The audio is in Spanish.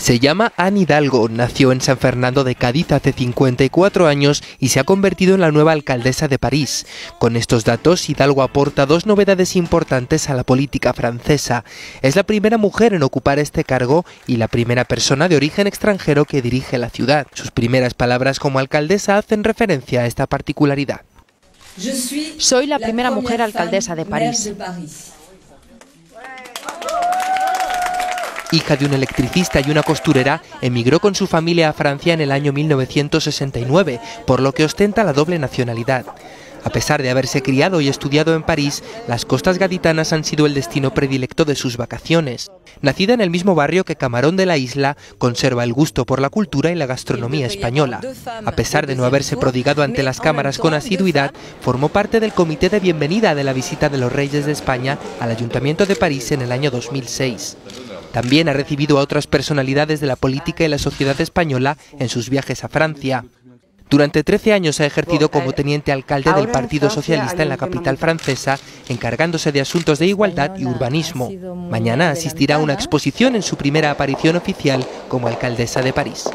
Se llama Anne Hidalgo, nació en San Fernando de Cádiz hace 54 años y se ha convertido en la nueva alcaldesa de París. Con estos datos, Hidalgo aporta dos novedades importantes a la política francesa. Es la primera mujer en ocupar este cargo y la primera persona de origen extranjero que dirige la ciudad. Sus primeras palabras como alcaldesa hacen referencia a esta particularidad. Soy la primera mujer alcaldesa de París. Hija de un electricista y una costurera, emigró con su familia a Francia en el año 1969, por lo que ostenta la doble nacionalidad. A pesar de haberse criado y estudiado en París, las costas gaditanas han sido el destino predilecto de sus vacaciones. Nacida en el mismo barrio que Camarón de la isla, conserva el gusto por la cultura y la gastronomía española. A pesar de no haberse prodigado ante las cámaras con asiduidad, formó parte del comité de bienvenida de la visita de los reyes de España al Ayuntamiento de París en el año 2006. También ha recibido a otras personalidades de la política y la sociedad española en sus viajes a Francia. Durante 13 años ha ejercido como teniente alcalde del Partido Socialista en la capital francesa, encargándose de asuntos de igualdad y urbanismo. Mañana asistirá a una exposición en su primera aparición oficial como alcaldesa de París.